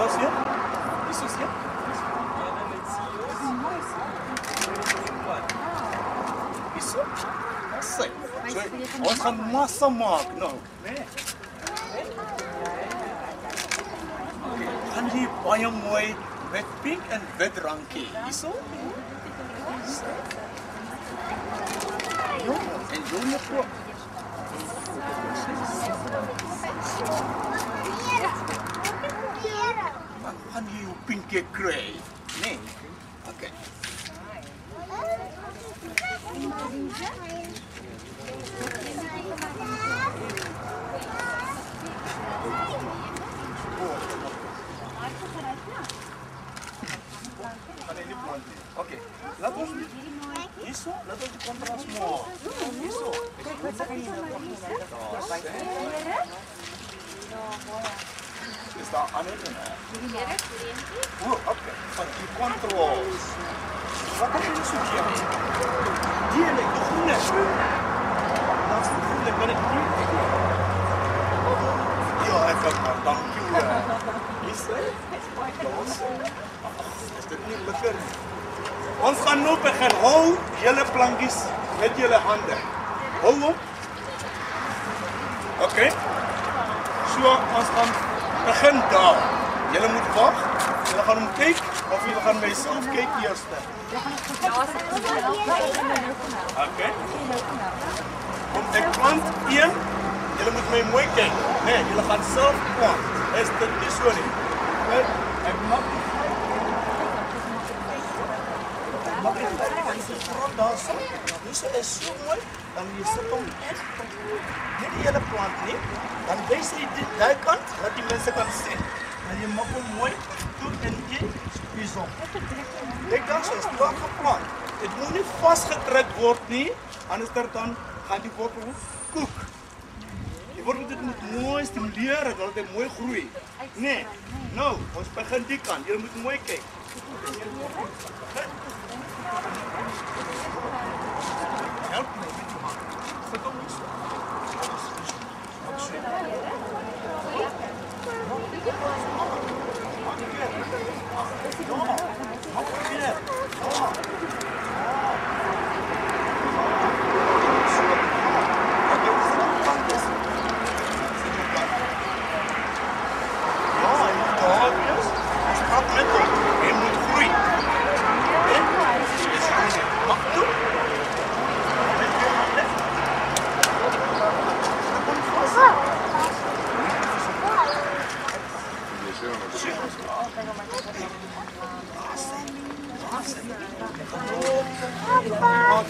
us here? This is here? And then it's yours. What? Isso? Nossa! Olha essa massa, Mark! Não! Hanri Boyamoi, Wet Pink and Wet Ranki. Isso? Enjoy your book. pinche crei. Niente. Ok. Ok, lá dos isso lá la dos di contrasmo. Isso. Okay. Van die controls. Wat jy so gee? Die ene, die groene. Dat is die groene, kan ek nie. Ja, kan maar, dankie hoor. Is? Ja, is dit nie lekker? Ons gaan nou begin. Hou julle plankies met julle hande. Hou op. OK. So, ons gaan begin daar. Julle moet wag. Julle gaan hom kyk of julle gaan myself kyk eers. OK. Kom ek plant een. Julle moet my mooi kyk. Nee, julle gaan self plant. Is dit nie so nie? So, dis is so mooi, dan jy sit hom echt die hele plant nie, dan wys jy dit daai kant dat die mense kan sien. En jy maak hom mooi toe in die spiesel. Dit kan so staan geplant. Dit moet nie vasgedruk word nie, anders dan gaan die wortel koek. Die wortel dit moet mooi stimuleer dat dit mooi groei. Nee. Nou, ons begin die kant. Jy moet mooi kyk. Papa.